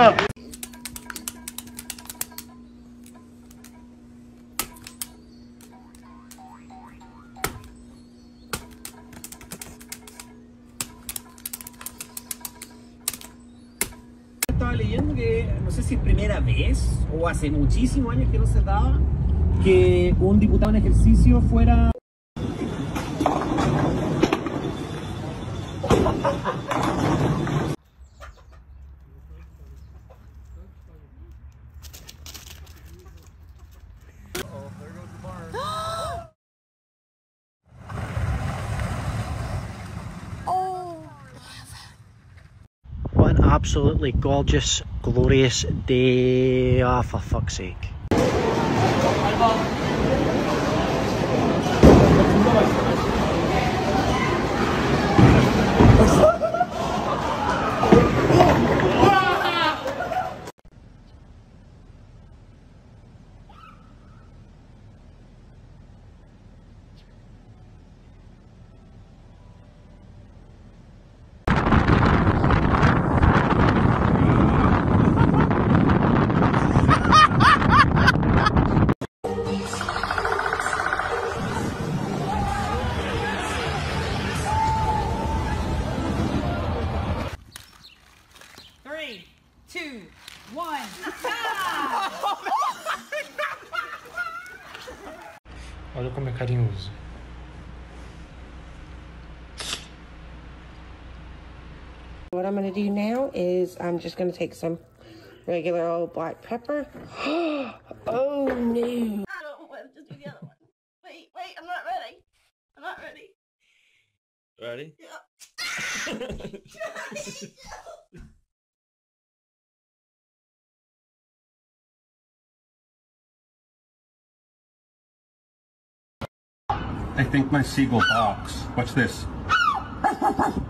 Estaba leyendo que, no sé si es primera vez o hace muchísimos años que no se daba, que un diputado en ejercicio fuera... absolutely gorgeous, glorious day. Ah, for fuck's sake. What I'm going to do now is I'm just going to take some regular old black pepper. oh no. I don't want to do the other one. Wait, wait, I'm not ready. I'm not ready. Ready? Yeah. I think my seagull barks. Watch this.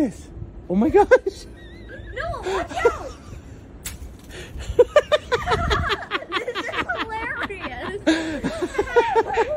this. Oh my gosh. No, watch out. this is hilarious.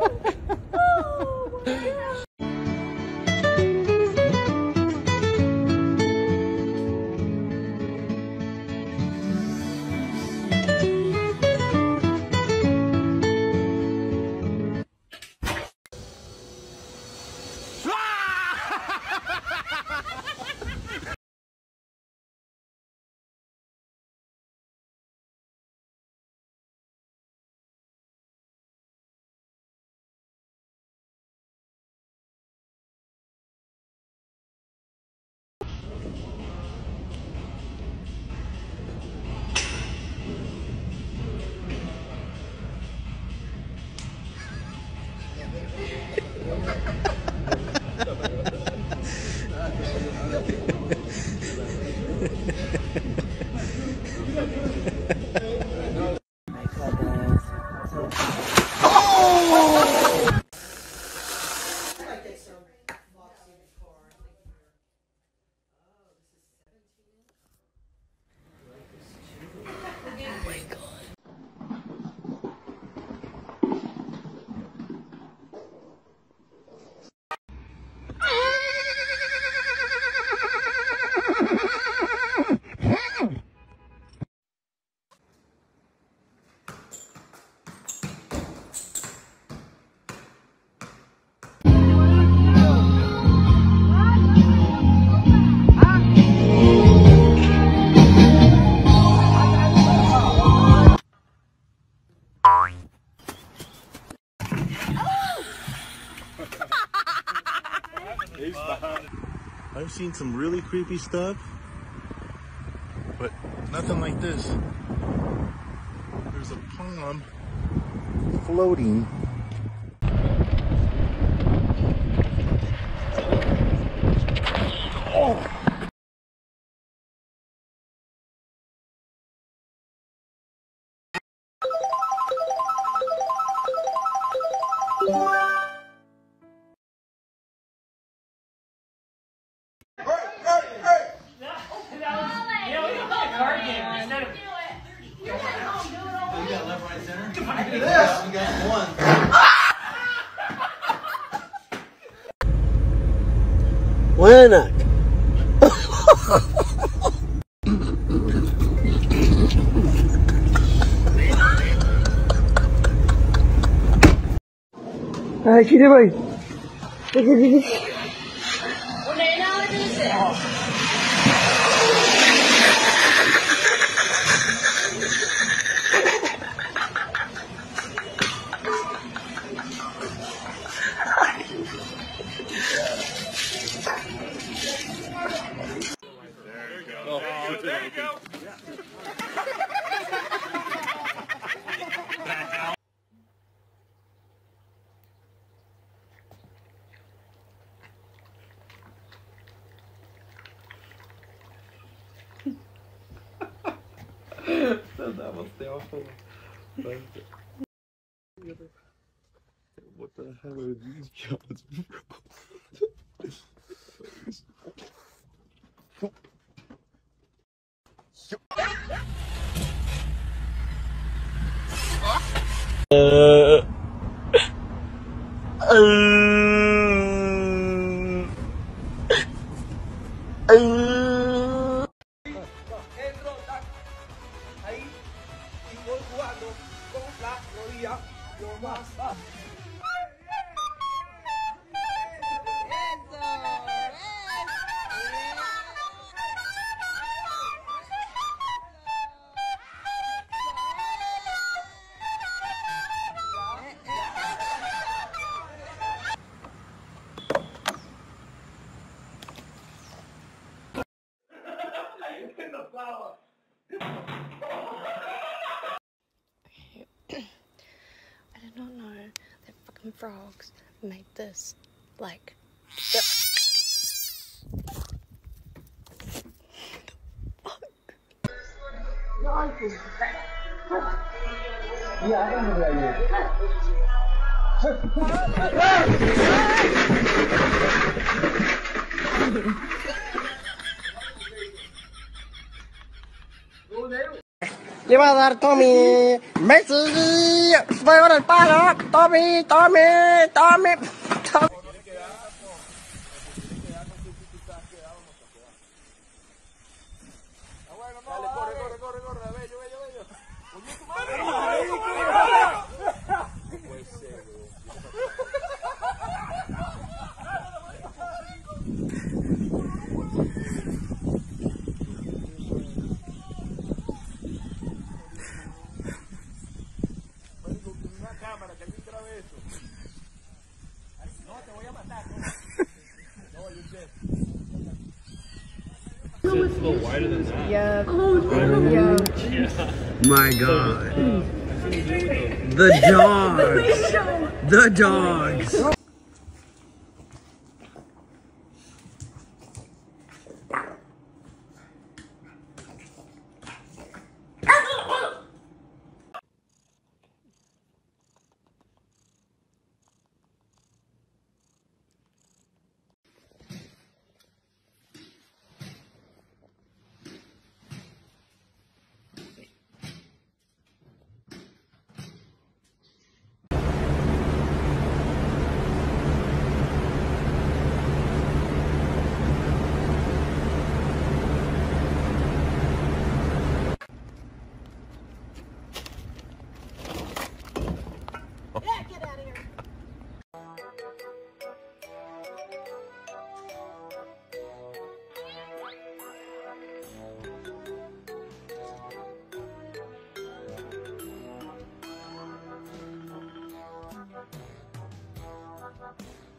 seen some really creepy stuff, but nothing like this. There's a pond floating. مانك هاي كده باي What the hell are these guys, I frogs made this like. Le va a dar Tommy. Messi. Fuego del palo. Tommy, Tommy, Tommy. Tommy. My God. The dogs. The dogs. now.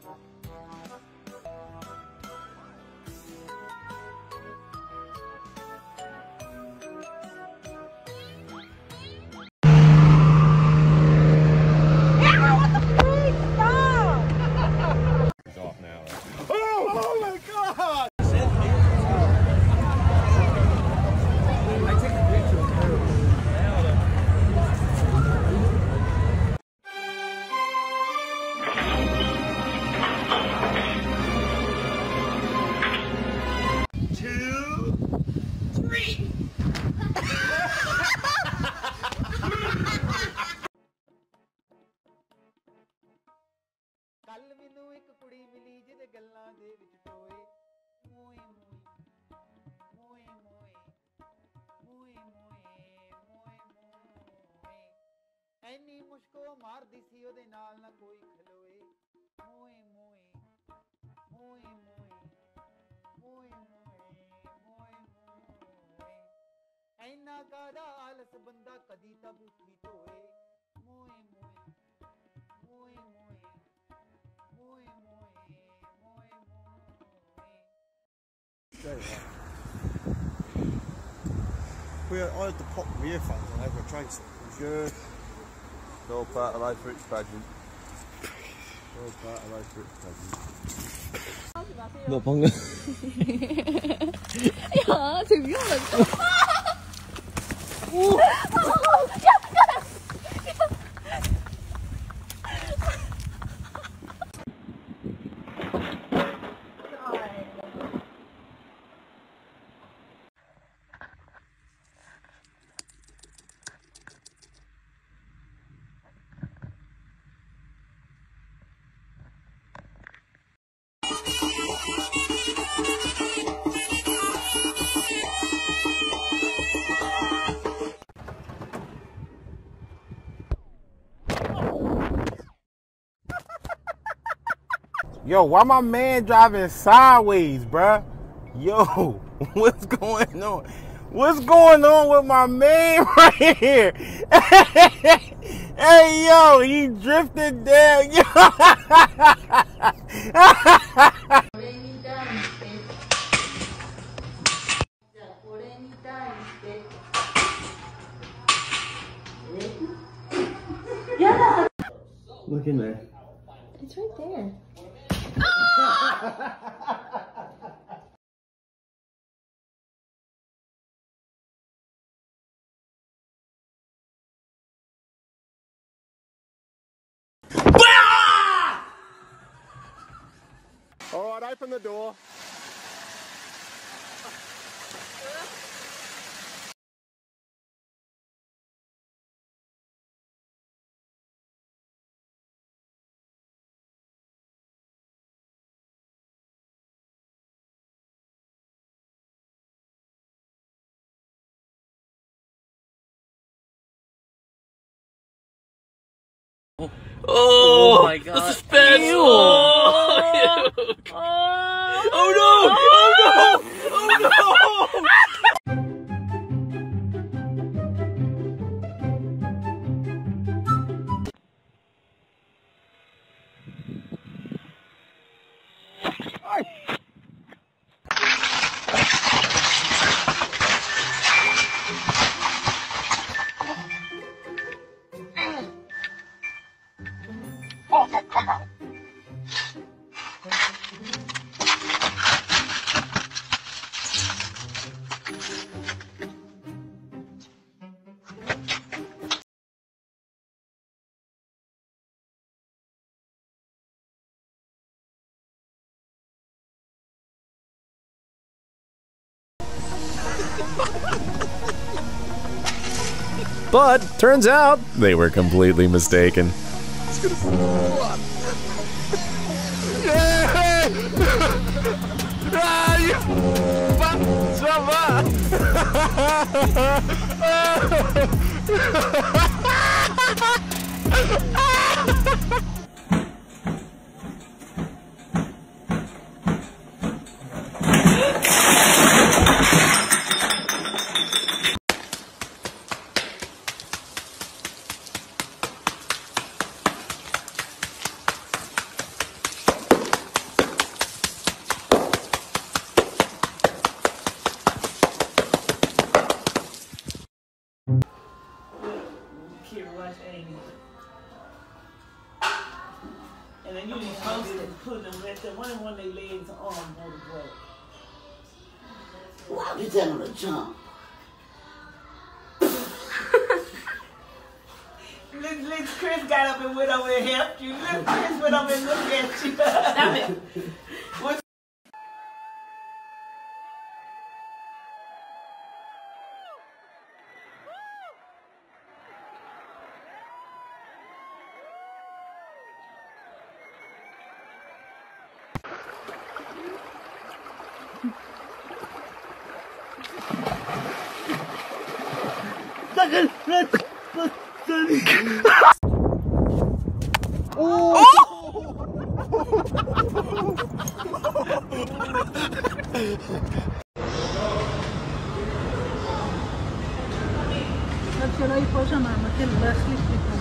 ਕੁੜੀ ਮਿਲੀ ਜਿਹਦੇ ਗੱਲਾਂ ਦੇ ਵਿੱਚ ਟੋਏ। ਮੋਏ ਮੋਏ ਮੋਏ ਮੋਏ ਮੋਏ ਮੋਏ ਮੋਏ ਮੋਏ ਐਨੀ ਮੁਸ਼ਕੋ ਮਾਰਦੀ ਸੀ ਉਹਦੇ ਨਾਲ ਨਾ ਕੋਈ ਖਲੋਏ। ਮੋਏ ਮੋਏ ਮੋਏ ਮੋਏ ਮੋਏ ਮੋਏ ਮੋਏ ਮੋਏ ਐਨਾ ਕਾਦਾ ਆਲਸ ਬੰਦਾ ਕਦੀ ਤਾਂ ਬੂਥੀ ਧੋਏ। We are I had the pop rear fans on every train, so to. was. It's all part of life for its pageant. All part of life for its pageant. Not Ponga. yeah, it's be. Yo, why my man driving sideways, bruh? Yo, what's going on? What's going on with my man right here? hey, yo, he drifted down. Look in there. It's right there. All right, open the door. Oh, oh, my god. The suspense. Ew. Oh, oh, oh no! But turns out they were completely mistaken. Motherfuckers! Yeah! Ah, you... Sua mãe! Why you telling them to jump? Look, look, Chris got up and went over and helped you. Look, Chris went over and looked at you. Stop it. רק שלא ייפול שם המקל, לא יחליף לי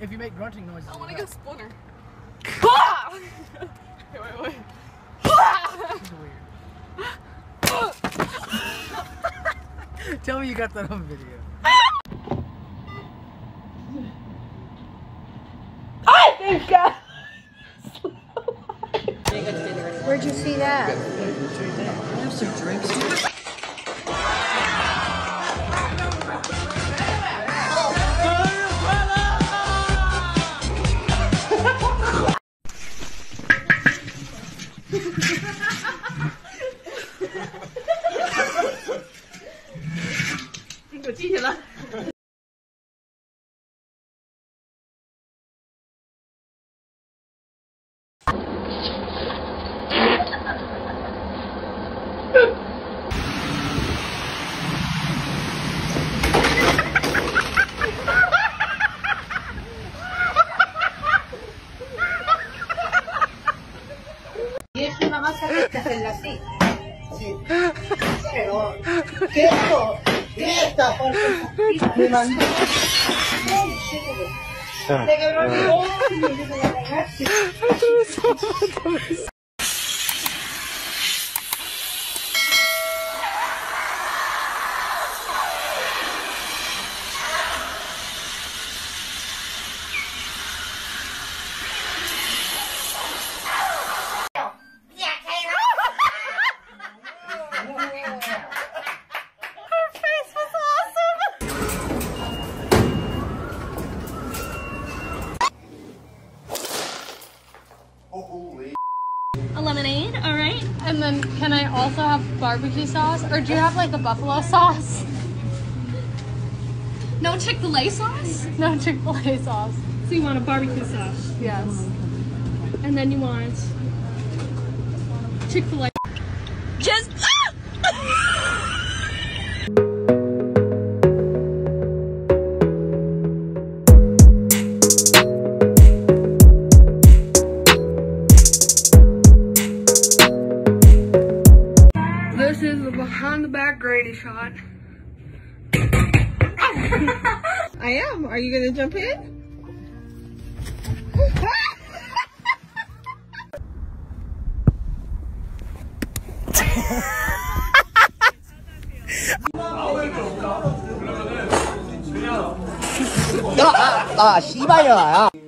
If you make grunting noises. I want to go splinter. wait, wait, wait. Tell me you got that on video. I think God. Where'd you see that? Have some drinks. Esto, esta, por favor. Me mandó. Te quebró el A lemonade, all right. And then can I also have barbecue sauce, or do you have like a buffalo sauce? No Chick Fil A sauce. No Chick Fil A sauce. So you want a barbecue sauce? Yes. And then you want Chick Fil A. 어떡해? 아, 아, 씨발이야.